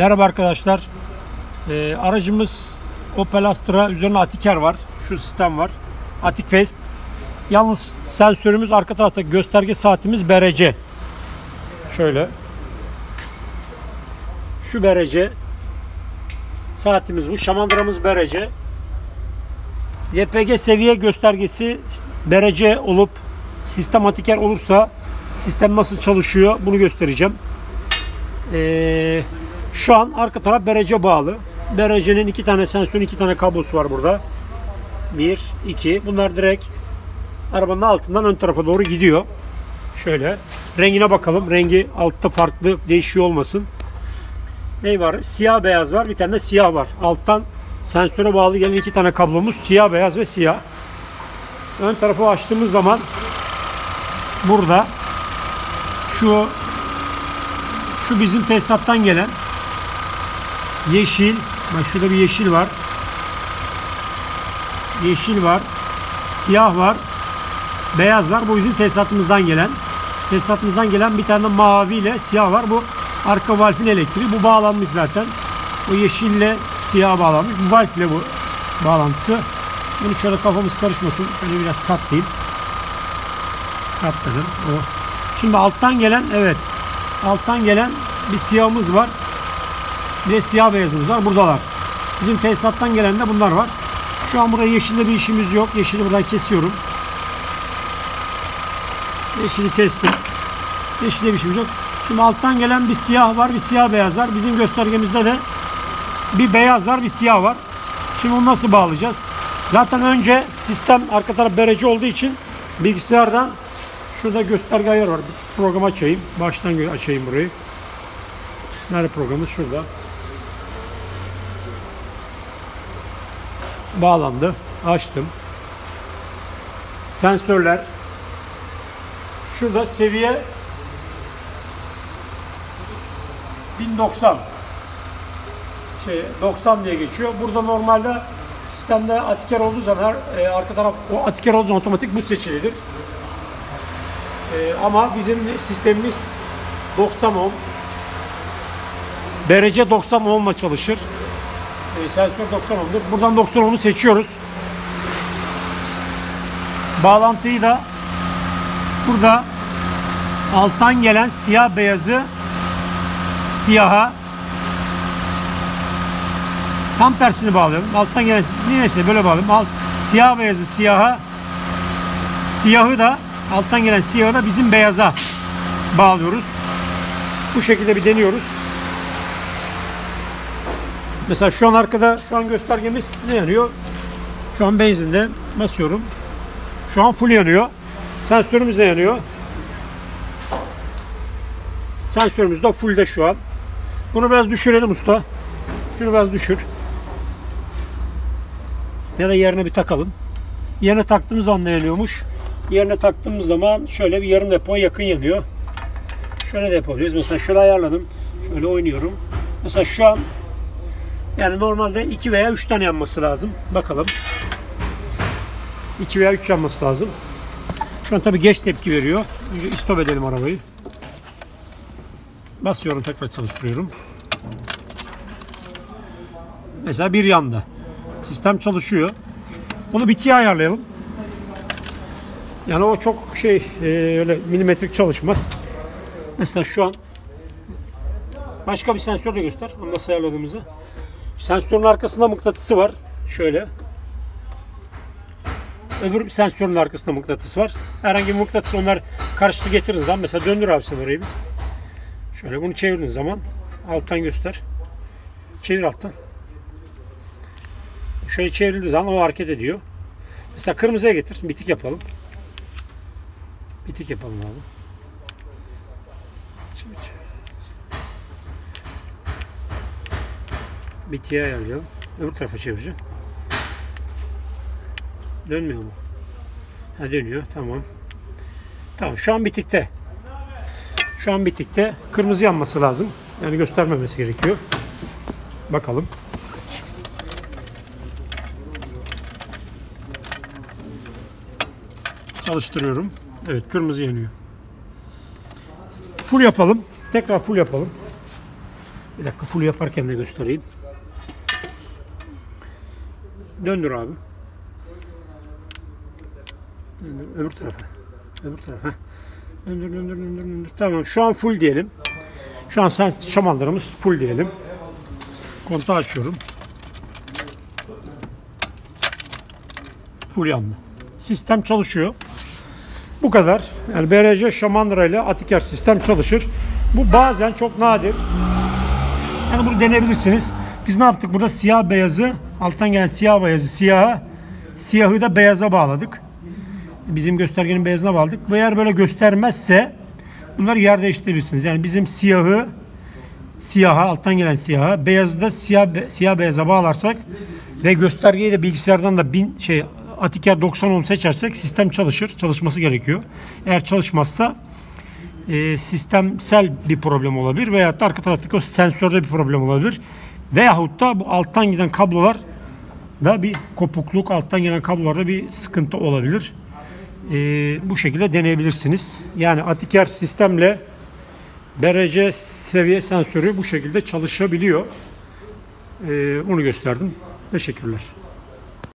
Merhaba arkadaşlar. Ee, aracımız Opel Astra üzerine Atiker var. Şu sistem var. Atik Fest. Yalnız sensörümüz arka tarafta gösterge saatimiz BRC. Şöyle. Şu BRC. Saatimiz bu. Şamandıramız BRC. YPG seviye göstergesi BRC olup sistem Atiker olursa sistem nasıl çalışıyor bunu göstereceğim. Ee, şu an arka taraf berece bağlı. Berecenin iki tane sensörün iki tane kablosu var burada. Bir, iki. Bunlar direkt arabanın altından ön tarafa doğru gidiyor. Şöyle. Rengine bakalım. Rengi altta farklı değişiyor olmasın. Ne var? Siyah beyaz var. Bir tane de siyah var. Alttan sensöre bağlı gelen iki tane kablomuz. Siyah beyaz ve siyah. Ön tarafı açtığımız zaman burada şu şu bizim tesisattan gelen yeşil. Bak şurada bir yeşil var. Yeşil var. Siyah var. Beyaz var. Bu bizim tesisatımızdan gelen. Tesisatımızdan gelen bir tane mavi ile siyah var. Bu arka valfin elektriği. Bu bağlanmış zaten. O yeşille siyah bağlanmış. Bu valf ile bu bağlantısı. Bunu şöyle kafamız karışmasın. Şöyle biraz katlayayım. Katladım. O şimdi alttan gelen evet. Alttan gelen bir siyahımız var. Bir de siyah beyazımız var. Buradalar. Bizim tesisattan gelen de bunlar var. Şu an burada yeşilde bir işimiz yok. Yeşili buradan kesiyorum. Yeşili kestim. Yeşilde bir işimiz yok. Şimdi alttan gelen bir siyah var, bir siyah beyaz var. Bizim göstergemizde de bir beyaz var, bir siyah var. Şimdi onu nasıl bağlayacağız? Zaten önce sistem arka taraf bereci olduğu için bilgisayardan şurada gösterge ayar var. Bir program açayım. Baştan açayım burayı. Nerede programımız? Şurada. Bağlandı. Açtım. Sensörler. Şurada seviye 1090 şey 90 diye geçiyor. Burada normalde sistemde atiker olduğu zaman her e, arka taraf o atiker olduğu zaman otomatik bu seçilidir. E, ama bizim sistemimiz 90 ohm. BRC 90 ohm'la çalışır. E, sensör 90 ohm'dur. Buradan 90 ohm'u seçiyoruz. Bağlantıyı da burada alttan gelen siyah beyazı siyaha tam tersini bağlıyorum. Alttan gelen neyse böyle bağlıyorum. Alt, siyah beyazı siyaha siyahı da alttan gelen siyahı da bizim beyaza bağlıyoruz. Bu şekilde bir deniyoruz. Mesela şu an arkada şu an göstergemiz ne yanıyor? Şu an benzinde basıyorum. Şu an full yanıyor. Sensörümüz de yanıyor. Sensörümüz de fullde şu an. Bunu biraz düşürelim usta. Şunu biraz düşür. Ya da yerine bir takalım. Yerine taktığımız zaman ne yanıyormuş? Yerine taktığımız zaman şöyle bir yarım depo yakın yanıyor. Şöyle de yapabiliriz. Mesela şöyle ayarladım. Şöyle oynuyorum. Mesela şu an yani normalde 2 veya 3 tane yanması lazım. Bakalım. 2 veya 3 yanması lazım. Şu an tabi geç tepki veriyor. Stop edelim arabayı. Basıyorum tekrar çalıştırıyorum. Mesela bir yanda. Sistem çalışıyor. Bunu bitiye ayarlayalım. Yani o çok şey e, öyle milimetrik çalışmaz. Mesela şu an başka bir sensör de göster. Onu nasıl ayarladığımızı. Sensörün arkasında mıknatısı var. Şöyle. Öbür sensörün arkasında mıknatıs var. Herhangi bir mıknatıs onlar karşılığı getirdiğiniz zaman mesela döndür abi sen orayı bir. Şöyle bunu çevirdiğiniz zaman alttan göster. Çevir alttan. Şöyle çevrildiği zaman o hareket ediyor. Mesela kırmızıya getir. Bitik yapalım. Bitik yapalım abi. Şimdi bitiye ayarlayalım. Öbür tarafa çevireceğim. Dönmüyor mu? Ha dönüyor. Tamam. Tamam. Şu an bitikte. Şu an bitikte. Kırmızı yanması lazım. Yani göstermemesi gerekiyor. Bakalım. Çalıştırıyorum. Evet kırmızı yanıyor. Full yapalım. Tekrar full yapalım. Bir dakika full yaparken de göstereyim. Döndür abi. Döndür öbür tarafa. Öbür tarafa. Döndür döndür döndür döndür. Tamam şu an full diyelim. Şu an sen şamanlarımız full diyelim. Kontağı açıyorum. Full yandı. Sistem çalışıyor. Bu kadar. Yani BRC Şamandıra ile Atiker sistem çalışır. Bu bazen çok nadir. Yani bunu deneyebilirsiniz. Biz ne yaptık? Burada siyah beyazı, alttan gelen siyah beyazı siyaha, siyahı da beyaza bağladık. Bizim göstergenin beyazına bağladık. Ve eğer böyle göstermezse bunları yer değiştirebilirsiniz. Yani bizim siyahı siyaha, alttan gelen siyaha, beyazı da siyah, siyah beyaza bağlarsak ve göstergeyi de bilgisayardan da bin şey Atiker 90 ohm seçersek sistem çalışır. Çalışması gerekiyor. Eğer çalışmazsa e, sistemsel bir problem olabilir veya arka taraftaki o sensörde bir problem olabilir. Veyahut da bu alttan giden kablolar da bir kopukluk, alttan gelen kablolarda bir sıkıntı olabilir. E, bu şekilde deneyebilirsiniz. Yani Atiker sistemle BRC seviye sensörü bu şekilde çalışabiliyor. E, onu gösterdim. Teşekkürler.